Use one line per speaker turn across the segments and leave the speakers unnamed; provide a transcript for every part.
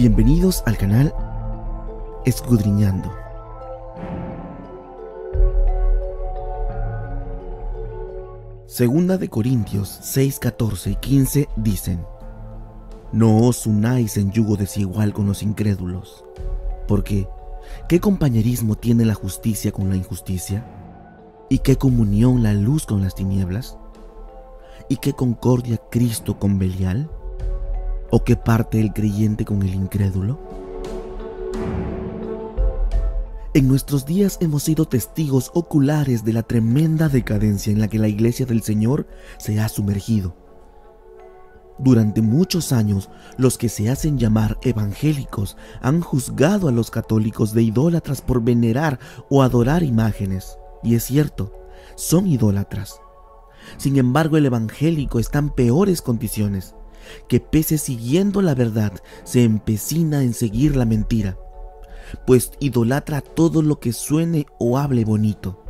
Bienvenidos al canal Escudriñando. Segunda de Corintios 6, 14 y 15 dicen, No os unáis en yugo desigual con los incrédulos, porque ¿qué compañerismo tiene la justicia con la injusticia? ¿Y qué comunión la luz con las tinieblas? ¿Y qué concordia Cristo con Belial? ¿O qué parte el creyente con el incrédulo? En nuestros días hemos sido testigos oculares de la tremenda decadencia en la que la iglesia del Señor se ha sumergido. Durante muchos años, los que se hacen llamar evangélicos han juzgado a los católicos de idólatras por venerar o adorar imágenes. Y es cierto, son idólatras. Sin embargo, el evangélico está en peores condiciones, que pese siguiendo la verdad, se empecina en seguir la mentira pues idolatra todo lo que suene o hable bonito.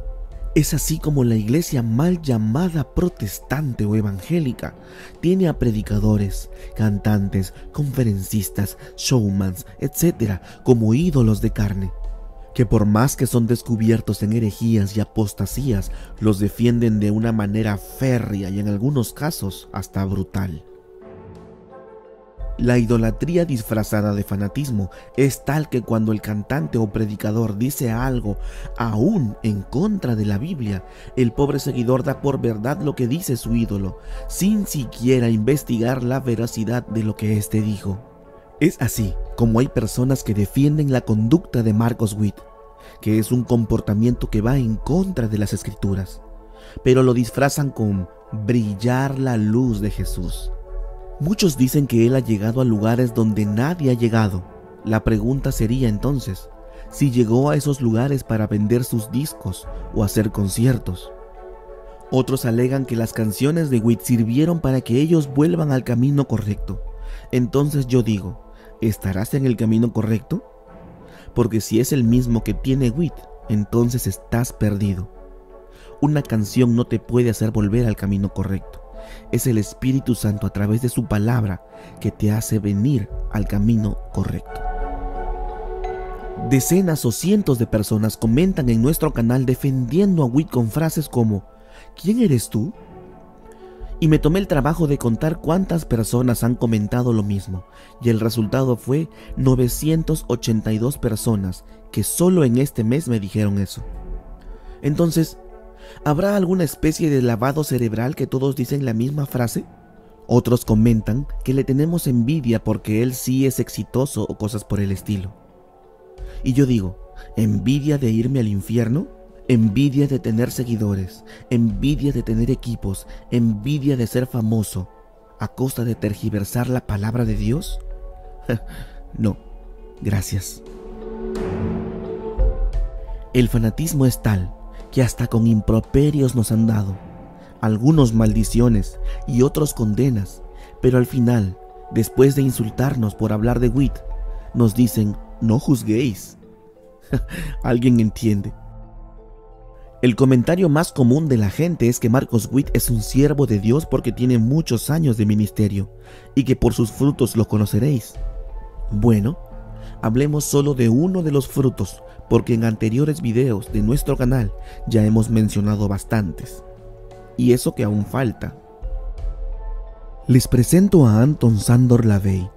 Es así como la iglesia mal llamada protestante o evangélica tiene a predicadores, cantantes, conferencistas, showmans, etc., como ídolos de carne, que por más que son descubiertos en herejías y apostasías, los defienden de una manera férrea y en algunos casos hasta brutal. La idolatría disfrazada de fanatismo es tal que cuando el cantante o predicador dice algo aún en contra de la Biblia, el pobre seguidor da por verdad lo que dice su ídolo, sin siquiera investigar la veracidad de lo que éste dijo. Es así como hay personas que defienden la conducta de Marcos Witt, que es un comportamiento que va en contra de las escrituras, pero lo disfrazan con brillar la luz de Jesús. Muchos dicen que él ha llegado a lugares donde nadie ha llegado. La pregunta sería entonces, si llegó a esos lugares para vender sus discos o hacer conciertos. Otros alegan que las canciones de Witt sirvieron para que ellos vuelvan al camino correcto. Entonces yo digo, ¿estarás en el camino correcto? Porque si es el mismo que tiene Witt, entonces estás perdido. Una canción no te puede hacer volver al camino correcto. Es el Espíritu Santo a través de su palabra que te hace venir al camino correcto. Decenas o cientos de personas comentan en nuestro canal defendiendo a Witt con frases como ¿Quién eres tú? Y me tomé el trabajo de contar cuántas personas han comentado lo mismo, y el resultado fue 982 personas que solo en este mes me dijeron eso. Entonces, ¿Habrá alguna especie de lavado cerebral que todos dicen la misma frase? Otros comentan que le tenemos envidia porque él sí es exitoso o cosas por el estilo. Y yo digo, ¿envidia de irme al infierno? Envidia de tener seguidores, envidia de tener equipos, envidia de ser famoso, a costa de tergiversar la palabra de Dios? no, gracias. El fanatismo es tal que hasta con improperios nos han dado, algunos maldiciones y otros condenas, pero al final, después de insultarnos por hablar de Witt, nos dicen, no juzguéis. ¿Alguien entiende? El comentario más común de la gente es que Marcos Witt es un siervo de Dios porque tiene muchos años de ministerio y que por sus frutos lo conoceréis. Bueno, hablemos solo de uno de los frutos, porque en anteriores videos de nuestro canal ya hemos mencionado bastantes. Y eso que aún falta. Les presento a Anton Sandor Lavey,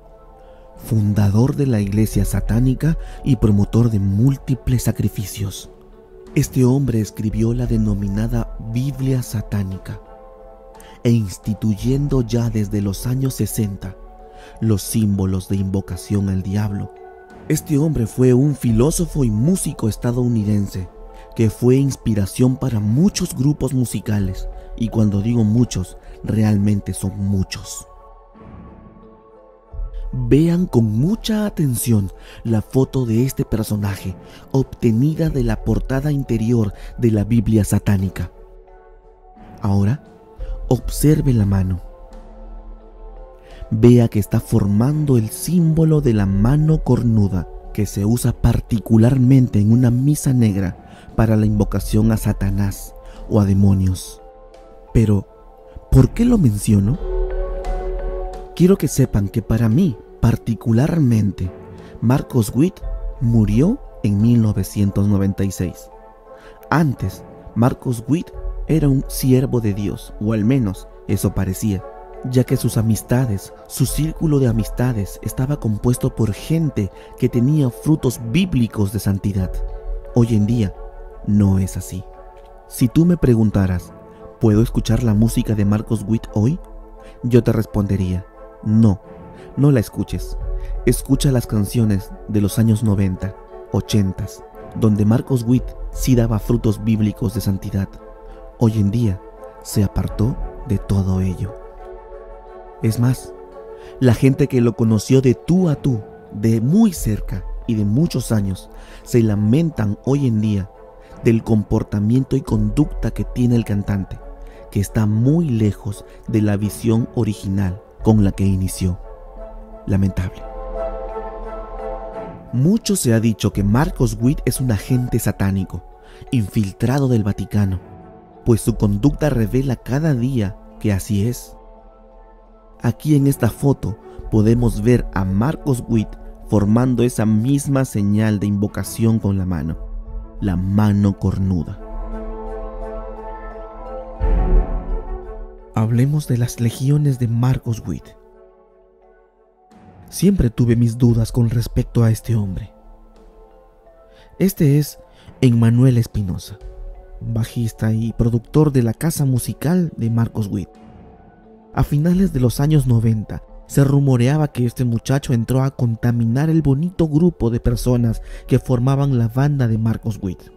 fundador de la iglesia satánica y promotor de múltiples sacrificios. Este hombre escribió la denominada Biblia satánica e instituyendo ya desde los años 60 los símbolos de invocación al diablo este hombre fue un filósofo y músico estadounidense que fue inspiración para muchos grupos musicales y cuando digo muchos, realmente son muchos. Vean con mucha atención la foto de este personaje obtenida de la portada interior de la Biblia satánica. Ahora, observe la mano vea que está formando el símbolo de la mano cornuda que se usa particularmente en una misa negra para la invocación a Satanás o a demonios. Pero, ¿por qué lo menciono? Quiero que sepan que para mí, particularmente, Marcos Witt murió en 1996. Antes, Marcos Witt era un siervo de Dios, o al menos eso parecía, ya que sus amistades, su círculo de amistades estaba compuesto por gente que tenía frutos bíblicos de santidad. Hoy en día no es así. Si tú me preguntaras, ¿puedo escuchar la música de Marcos Witt hoy? Yo te respondería, no, no la escuches. Escucha las canciones de los años 90, 80, donde Marcos Witt sí daba frutos bíblicos de santidad. Hoy en día se apartó de todo ello. Es más, la gente que lo conoció de tú a tú, de muy cerca y de muchos años, se lamentan hoy en día del comportamiento y conducta que tiene el cantante, que está muy lejos de la visión original con la que inició. Lamentable. Mucho se ha dicho que Marcos Witt es un agente satánico, infiltrado del Vaticano, pues su conducta revela cada día que así es. Aquí en esta foto podemos ver a Marcos Witt formando esa misma señal de invocación con la mano, la mano cornuda. Hablemos de las legiones de Marcos Witt. Siempre tuve mis dudas con respecto a este hombre. Este es Emmanuel Espinosa, bajista y productor de la casa musical de Marcos Witt. A finales de los años 90 se rumoreaba que este muchacho entró a contaminar el bonito grupo de personas que formaban la banda de Marcos Witt.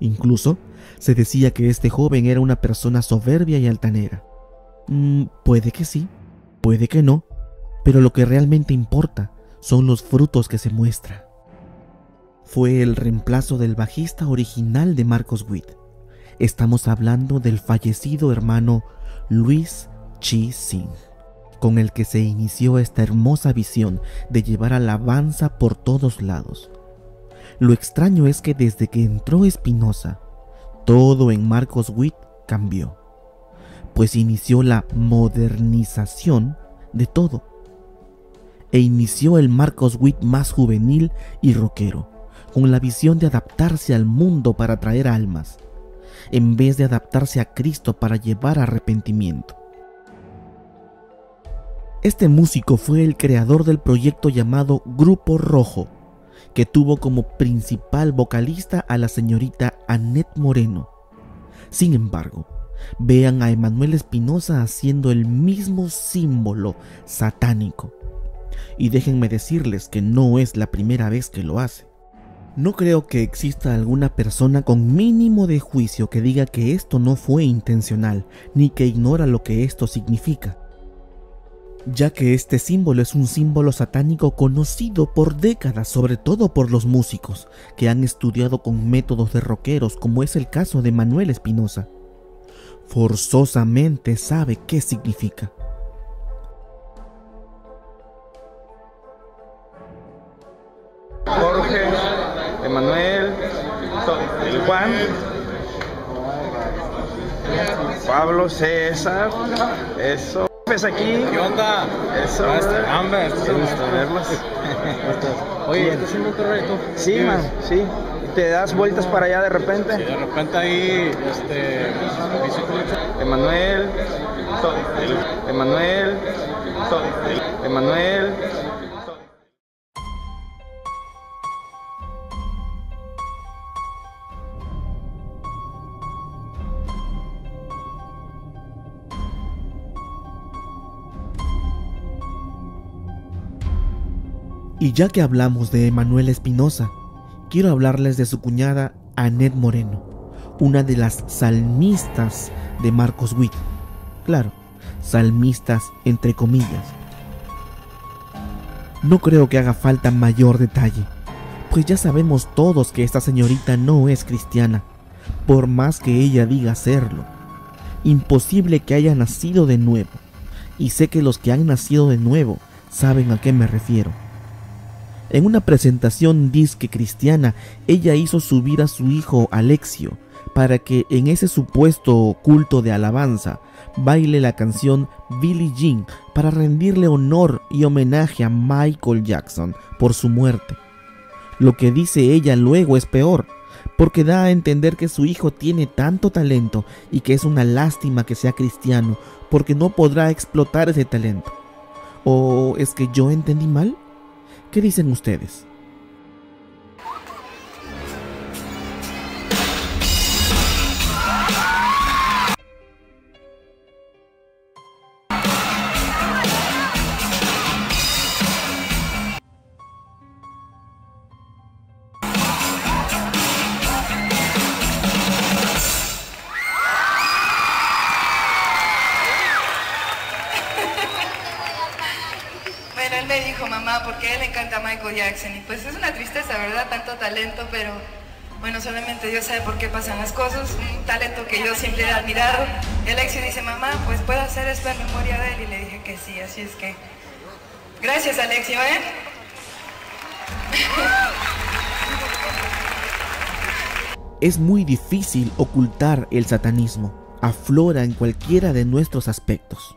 Incluso se decía que este joven era una persona soberbia y altanera. Mm, puede que sí, puede que no, pero lo que realmente importa son los frutos que se muestra. Fue el reemplazo del bajista original de Marcos Witt. Estamos hablando del fallecido hermano Luis Chi con el que se inició esta hermosa visión de llevar alabanza por todos lados. Lo extraño es que desde que entró Espinosa, todo en Marcos Witt cambió, pues inició la modernización de todo e inició el Marcos Witt más juvenil y rockero, con la visión de adaptarse al mundo para traer almas, en vez de adaptarse a Cristo para llevar arrepentimiento. Este músico fue el creador del proyecto llamado Grupo Rojo, que tuvo como principal vocalista a la señorita Annette Moreno. Sin embargo, vean a Emanuel Espinosa haciendo el mismo símbolo satánico y déjenme decirles que no es la primera vez que lo hace. No creo que exista alguna persona con mínimo de juicio que diga que esto no fue intencional, ni que ignora lo que esto significa, ya que este símbolo es un símbolo satánico conocido por décadas, sobre todo por los músicos, que han estudiado con métodos de rockeros, como es el caso de Manuel Espinosa. Forzosamente sabe qué significa.
Jorge, Emanuel, Juan, Pablo, César, eso. ¿Ves aquí?
¿Qué onda?
Eso.
Hombre,
Qué gusto verlos.
Oye. ¿estás haciendo un correcto?
Sí, man, sí. ¿Te das vueltas para allá de repente?
De repente ahí, este,
Emanuel, Emanuel, Emanuel.
Y ya que hablamos de Emanuel Espinosa, quiero hablarles de su cuñada Annette Moreno, una de las salmistas de Marcos Witt. Claro, salmistas entre comillas. No creo que haga falta mayor detalle, pues ya sabemos todos que esta señorita no es cristiana, por más que ella diga serlo. Imposible que haya nacido de nuevo, y sé que los que han nacido de nuevo saben a qué me refiero. En una presentación disque cristiana, ella hizo subir a su hijo Alexio para que en ese supuesto culto de alabanza baile la canción Billie Jean para rendirle honor y homenaje a Michael Jackson por su muerte. Lo que dice ella luego es peor, porque da a entender que su hijo tiene tanto talento y que es una lástima que sea cristiano, porque no podrá explotar ese talento. ¿O es que yo entendí mal? ¿Qué dicen ustedes?
Me dijo, mamá, porque a él le encanta Michael Jackson. Y pues es una tristeza, ¿verdad? Tanto talento, pero bueno, solamente Dios sabe por qué pasan las cosas. Un talento que yo siempre he admirado. Y Alexio dice, mamá, pues puedo hacer esto en memoria de él. Y le dije que sí, así es que... Gracias, Alexio, ¿eh?
Es muy difícil ocultar el satanismo. Aflora en cualquiera de nuestros aspectos.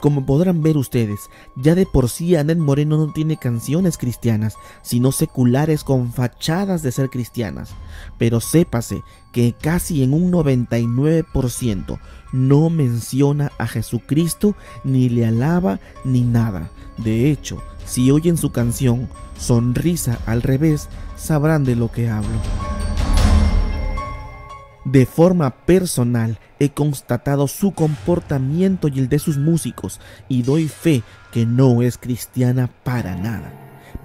Como podrán ver ustedes, ya de por sí Anet Moreno no tiene canciones cristianas, sino seculares con fachadas de ser cristianas. Pero sépase que casi en un 99% no menciona a Jesucristo, ni le alaba, ni nada. De hecho, si oyen su canción Sonrisa al revés, sabrán de lo que hablo. De forma personal he constatado su comportamiento y el de sus músicos y doy fe que no es cristiana para nada.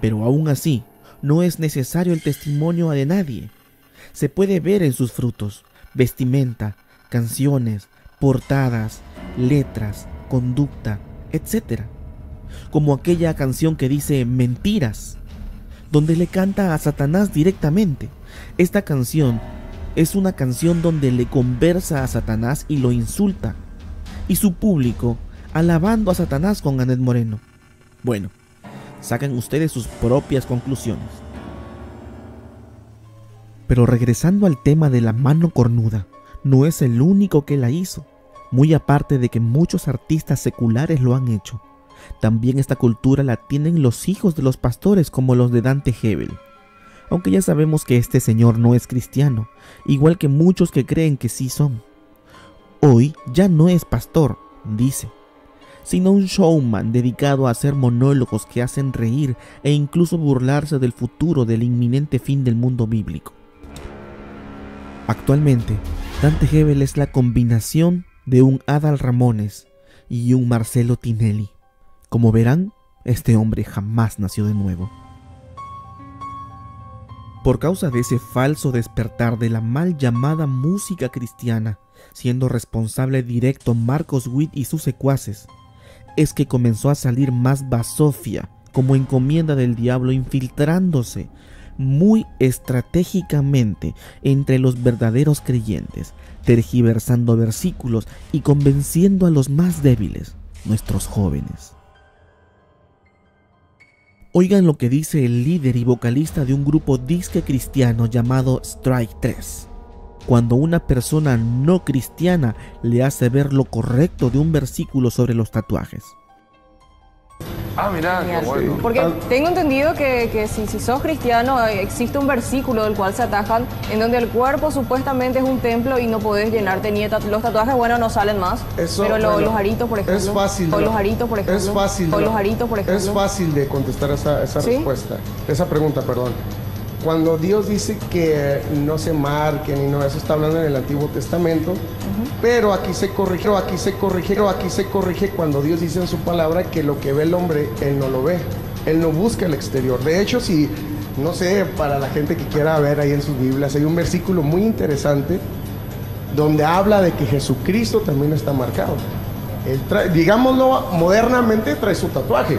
Pero aún así, no es necesario el testimonio de nadie. Se puede ver en sus frutos, vestimenta, canciones, portadas, letras, conducta, etc. Como aquella canción que dice mentiras, donde le canta a Satanás directamente. Esta canción es una canción donde le conversa a Satanás y lo insulta. Y su público alabando a Satanás con Anet Moreno. Bueno, sacan ustedes sus propias conclusiones. Pero regresando al tema de la mano cornuda, no es el único que la hizo, muy aparte de que muchos artistas seculares lo han hecho. También esta cultura la tienen los hijos de los pastores como los de Dante Hebel aunque ya sabemos que este señor no es cristiano, igual que muchos que creen que sí son. Hoy ya no es pastor, dice, sino un showman dedicado a hacer monólogos que hacen reír e incluso burlarse del futuro del inminente fin del mundo bíblico. Actualmente, Dante Hebel es la combinación de un Adal Ramones y un Marcelo Tinelli. Como verán, este hombre jamás nació de nuevo. Por causa de ese falso despertar de la mal llamada música cristiana, siendo responsable directo Marcos Witt y sus secuaces, es que comenzó a salir más basofia como encomienda del diablo infiltrándose muy estratégicamente entre los verdaderos creyentes, tergiversando versículos y convenciendo a los más débiles, nuestros jóvenes. Oigan lo que dice el líder y vocalista de un grupo disque cristiano llamado Strike 3. Cuando una persona no cristiana le hace ver lo correcto de un versículo sobre los tatuajes.
Ah, mira, qué bueno.
Porque tengo entendido que, que si, si sos cristiano eh, existe un versículo del cual se atajan en donde el cuerpo supuestamente es un templo y no podés llenarte ni los tatuajes, bueno, no salen más.
Eso,
pero lo-
bueno,
los aritos, por ejemplo.
Es fácil.
O los aritos, por ejemplo.
Es fácil.
O los aritos, por ejemplo.
Es fácil de contestar esa, esa
¿Sí?
respuesta. Esa pregunta, perdón. Cuando Dios dice que no se marquen y no, eso está hablando en el Antiguo Testamento. Pero aquí se corrige, aquí se corrige, aquí se corrige cuando Dios dice en su palabra que lo que ve el hombre, él no lo ve. Él no busca el exterior. De hecho, si, no sé, para la gente que quiera ver ahí en sus Biblias, hay un versículo muy interesante donde habla de que Jesucristo también está marcado. Él trae- digámoslo modernamente, trae su tatuaje.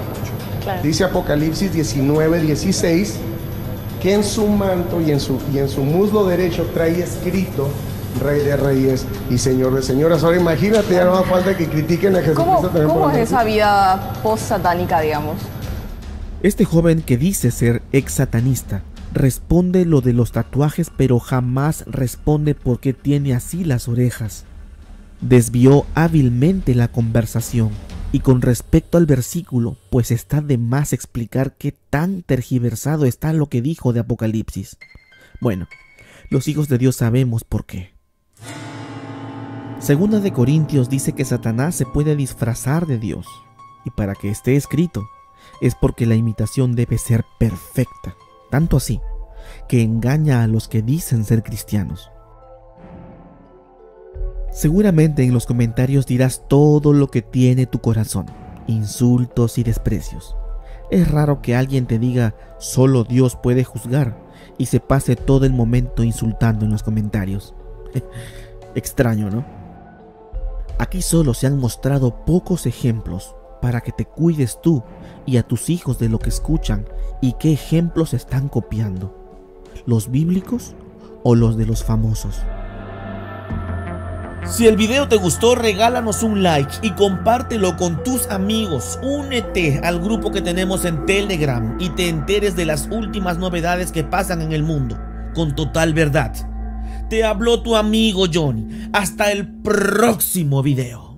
Claro.
Dice Apocalipsis 19, 16, que en su manto y en su, y en su muslo derecho trae escrito Rey de Reyes y Señor de Señoras. Ahora imagínate, ya no hace falta que critiquen a Jesucristo
¿Cómo,
también
cómo es esa vida post-satánica, digamos?
Este joven que dice ser ex satanista responde lo de los tatuajes pero jamás responde por qué tiene así las orejas. desvió hábilmente la conversación. Y con respecto al versículo, pues está de más explicar qué tan tergiversado está lo que dijo de Apocalipsis. Bueno, los hijos de Dios sabemos por qué. Segunda de Corintios dice que Satanás se puede disfrazar de Dios, y para que esté escrito, es porque la imitación debe ser perfecta, tanto así, que engaña a los que dicen ser cristianos. Seguramente en los comentarios dirás todo lo que tiene tu corazón, insultos y desprecios. Es raro que alguien te diga solo Dios puede juzgar y se pase todo el momento insultando en los comentarios. Extraño, ¿no? Aquí solo se han mostrado pocos ejemplos para que te cuides tú y a tus hijos de lo que escuchan y qué ejemplos están copiando. ¿Los bíblicos o los de los famosos?
Si el video te gustó, regálanos un like y compártelo con tus amigos. Únete al grupo que tenemos en Telegram y te enteres de las últimas novedades que pasan en el mundo con total verdad. Te habló tu amigo Johnny. Hasta el próximo video.